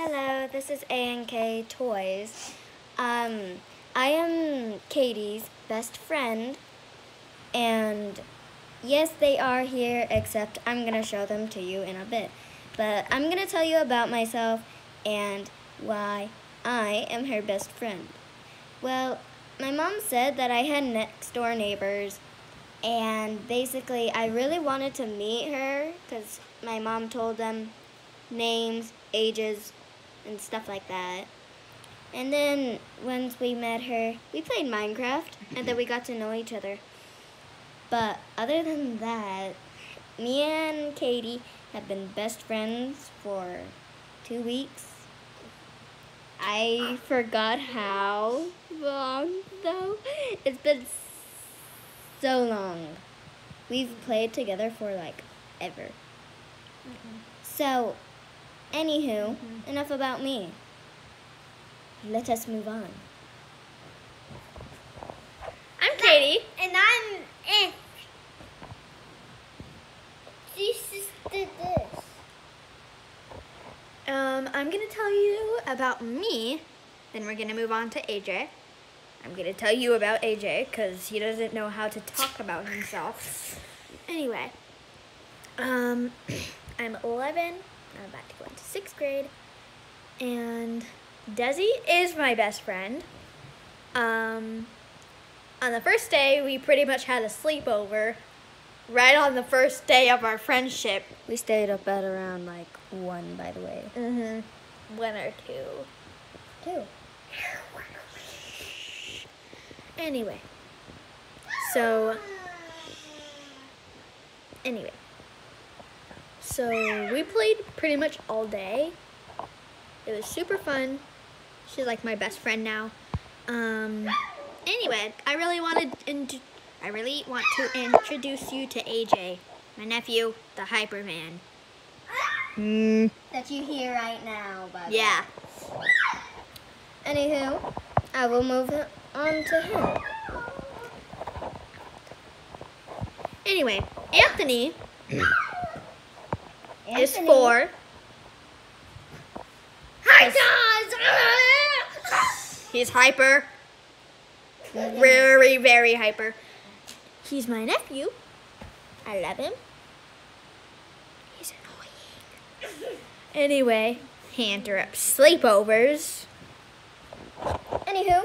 Hello, this is ANK Toys. Um, I am Katie's best friend, and yes, they are here, except I'm gonna show them to you in a bit. But I'm gonna tell you about myself and why I am her best friend. Well, my mom said that I had next door neighbors, and basically, I really wanted to meet her because my mom told them names, ages, and stuff like that. And then once we met her, we played Minecraft, and then we got to know each other. But other than that, me and Katie have been best friends for two weeks. I forgot how long though. It's been so long. We've played together for like ever. Mm-hmm. So, anywho, enough about me. Let us move on. I'm Katie. And I'm eh. She just did this. Um, I'm gonna tell you about me. Then we're gonna move on to AJ. I'm gonna tell you about AJ because he doesn't know how to talk about himself. Anyway, um, I'm 11. I'm about to go into sixth grade, and Desi is my best friend. Um, on the first day, we pretty much had a sleepover. Right on the first day of our friendship. We stayed up at around like one, by the way. Mm-hmm. One or two. Two. Anyway. So anyway. So we played pretty much all day. It was super fun. She's like my best friend now. Um anyway, I really wanted int- I really want to introduce you to AJ, my nephew, the Hyperman. Mm, That you hear right now, by the yeah. way. Anywho, I will move on to him. Anyway, Anthony is four. Hi guys. He's hyper. Very, very hyper. He's my nephew. I love him. He's annoying. Anyway, he interrupts sleepovers. Anywho,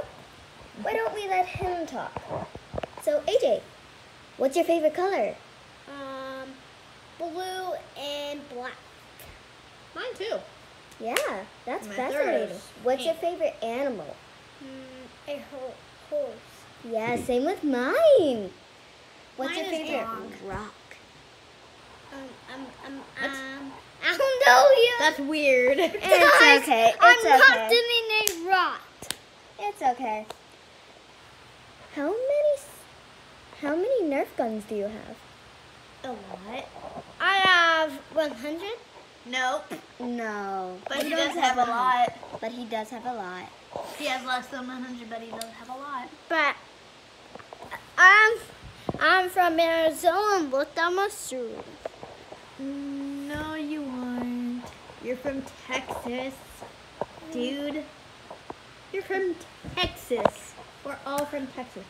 why don't we let him talk? So, AJ, what's your favorite color? Um, blue. Mine too. Yeah, that's My fascinating. third is What's your favorite animal? Mm, a ho- horse. Yeah, same with mine. What's Mine your is favorite dog. rock? Um, um, um, That's- um, I don't know yet. That's weird. It's Guys, okay. It's I'm okay. captaining a rot. It's okay. How many? How many Nerf guns do you have? A lot. I have 100. Nope. No. But you he does have a lot. But he does have a lot. He has less than 100, but he does have a lot. But I'm I'm from Arizona. but I'm a Sioux. No, you aren't. You're from Texas, dude. You're from Texas. We're all from Texas.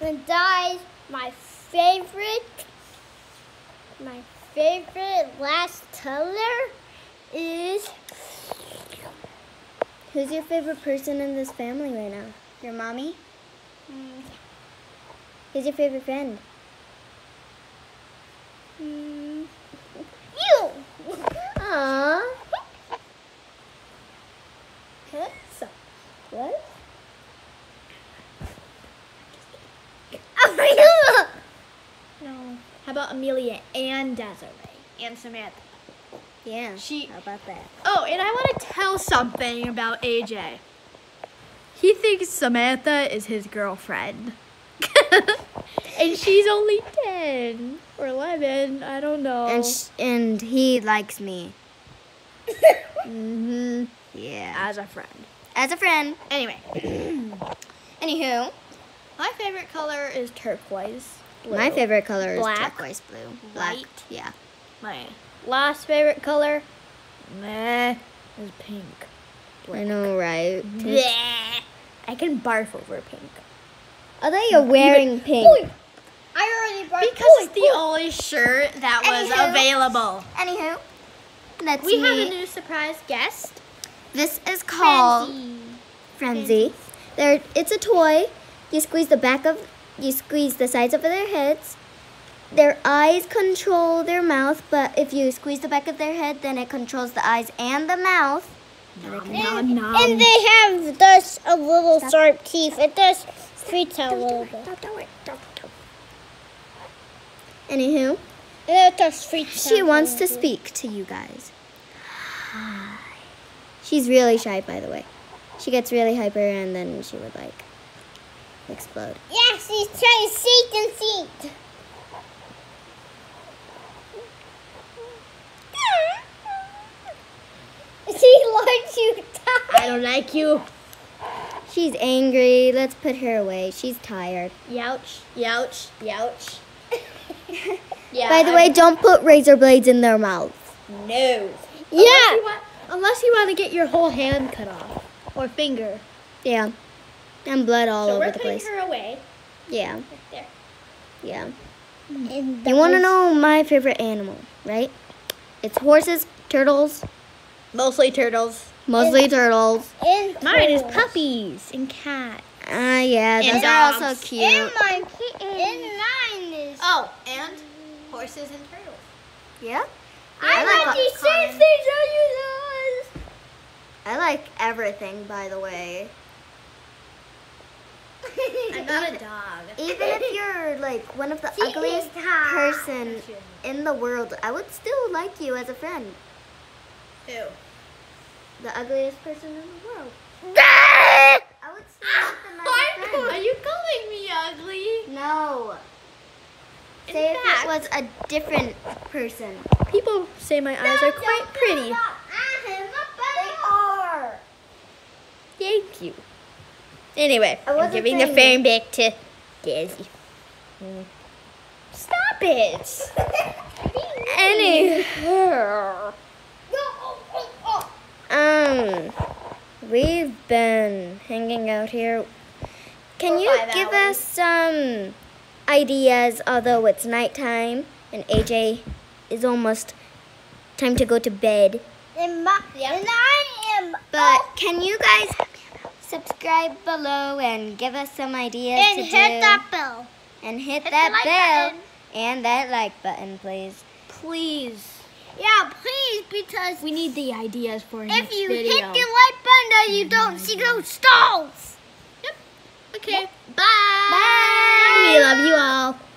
And that is my favorite. My favorite last color is Who's your favorite person in this family right now? Your mommy? mm, Who's your favorite friend? mm, you. Aww. Okay, so, What? Oh my god. no. How about Amelia and Desiree and Samantha? Yeah. She- How about that? Oh, and I want to tell something about AJ. He thinks Samantha is his girlfriend. and she's only 10 or 11. I don't know. And sh- and he likes me. hmm Yeah. As a friend. As a friend. Anyway, Anywho, my favorite color is turquoise. Blue. my favorite color is turquoise blue. Black. White. Yeah. My last favorite color Meh. It's pink. I know, right? Mhm. Bleh. I can barf over pink. I thought you're wearing pink. I already brought Because it's the only shirt that was Anywho. available. Anywho, that's We me. have a new surprise guest. this is called Frenzy. Frenzy. There, it's a toy. You squeeze the back of, you squeeze the sides of their heads. Their eyes control their mouth, but if you squeeze the back of their head, then it controls the eyes and the mouth. Nom, nom. And they have just a little sharp teeth. It does freaks out a little bit. Don't do it. Don't do it. Anywho, It does freaks she wants to speak to you guys. She's really shy, by the way. She gets really hyper, and then she would like explode. Yeah, she's trying to seat and seat. She likes you I don't like you. She's angry. Let's put her away. She's tired. Youch. Youch. Youch. yeah. By the way, don't put razor blades in their mouths. no. Unless Yeah. you, want, unless you want to get your whole hand cut off or finger. Yeah. And blood all so over we're the putting place. her away. Yeah. Right there. Yeah. And You want to know my favorite animal, right? It's horses, turtles, Mostly turtles. mostly turtles. And Mine is puppies and cats. Ah, yeah, And those are also cute. And mine And mine is. Oh, and horses and turtles. Yeah. I, I like like all- same things as you guys. I like everything, by the way. I'm not a dog. Even if you're like one of the She ugliest person in the world, I would still like you as a friend. Who? The ugliest person in the world. I would still like them as a friend. Are you calling me ugly? No. In Say if fact- it was a different person. People say my eyes are quite pretty. They are. Thank you. Anyway, I I'm giving the phone back to Desi. Stop it. Anywho. Um, we've been hanging out here. Can For you give hours. us some ideas, although it's nighttime and AJ is almost time to go to bed? And, my, and I am. But can you guys subscribe below and give us some ideas and to do. And hit that bell. And hit, hit that like bell. Button. And that like button, please. Please. Yeah, please, because... We need the ideas for next video. If you hit the like button then you don't see those stars. Yep. Okay. Yep. Bye. Bye. We love you all.